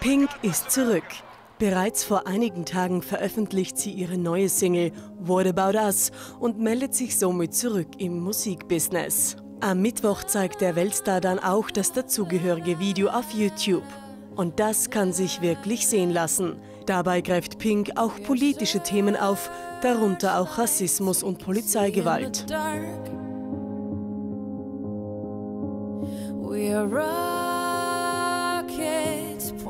Pink ist zurück. Bereits vor einigen Tagen veröffentlicht sie ihre neue Single What About Us und meldet sich somit zurück im Musikbusiness. Am Mittwoch zeigt der Weltstar dann auch das dazugehörige Video auf YouTube. Und das kann sich wirklich sehen lassen. Dabei greift Pink auch politische Themen auf, darunter auch Rassismus und Polizeigewalt.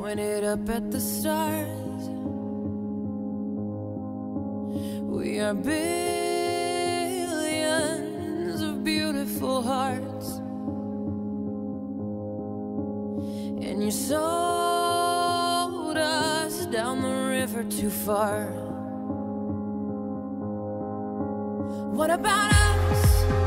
Pointed up at the stars. We are billions of beautiful hearts. And you sold us down the river too far. What about us?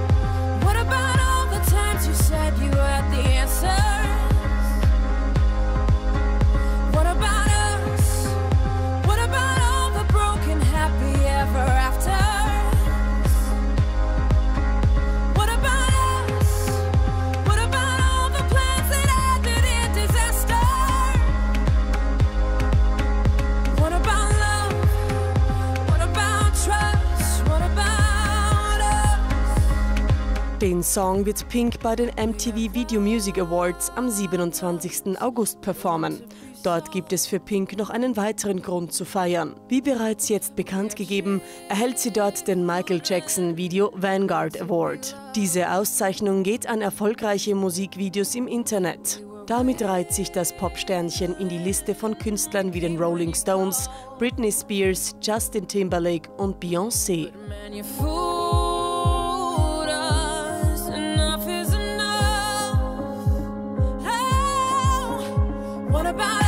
Den Song wird Pink bei den MTV Video Music Awards am 27. August performen. Dort gibt es für Pink noch einen weiteren Grund zu feiern. Wie bereits jetzt bekannt gegeben, erhält sie dort den Michael Jackson Video Vanguard Award. Diese Auszeichnung geht an erfolgreiche Musikvideos im Internet. Damit reiht sich das Popsternchen in die Liste von Künstlern wie den Rolling Stones, Britney Spears, Justin Timberlake und Beyoncé. About